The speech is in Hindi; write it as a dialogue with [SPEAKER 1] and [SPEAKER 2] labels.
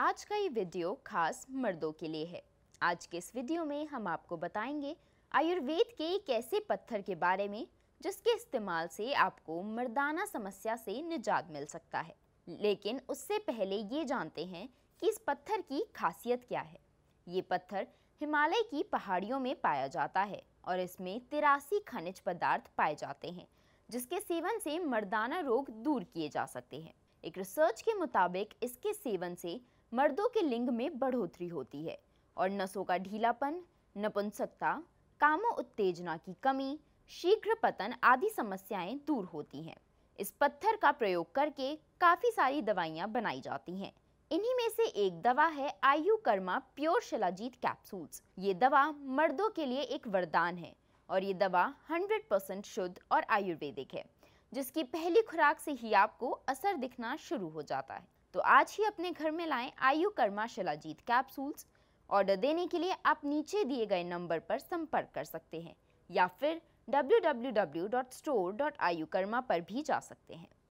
[SPEAKER 1] आज का ये वीडियो खास मर्दों के लिए है। आज के इस वीडियो में हम आपको बताएँगे आयुर्वेद के एक ऐसे पत्थर के बारे में, जिसके इस्तेमाल से आपको मर्दाना समस्या से निजात मिल सकता है। लेकिन उससे पहले ये जानते हैं कि इस पत्थर की खासियत क्या है। ये पत्थर हिमालय की पहाड़ियों में पाया जाता है और इसमें तिरासी खनिज पदार्थ पाए जाते हैं, जिसके सेवन से मर्दाना रोग दूर किए जा सकते हैं। एक रिसर्च के मुताबिक इसके सेवन से मर्दों के लिंग में बढ़ोतरी होती है और नसों का ढीलापन नपुंसकता कामो उत्तेजना की कमी, शीघ्र पतन आदि समस्याएँ दूर होती हैं। इस पत्थर का प्रयोग करके काफ़ी सारी दवाइयाँ बनाई जाती हैं। इन्हीं में से एक दवा है आयु कर्मा प्योर शिलाजीत कैप्सूल्स। ये दवा मर्दों के लिए एक वरदान है और ये दवा 100% शुद्ध और आयुर्वेदिक है, जिसकी पहली खुराक से ही आपको असर दिखना शुरू हो जाता है। तो आज ही अपने घर में लाएँ आयु कर्मा शिलाजीत कैप्सूल्स। ऑर्डर देने के लिए आप नीचे दिए गए नंबर पर संपर्क कर सकते हैं या फिर www.store.ayukarma पर भी जा सकते हैं।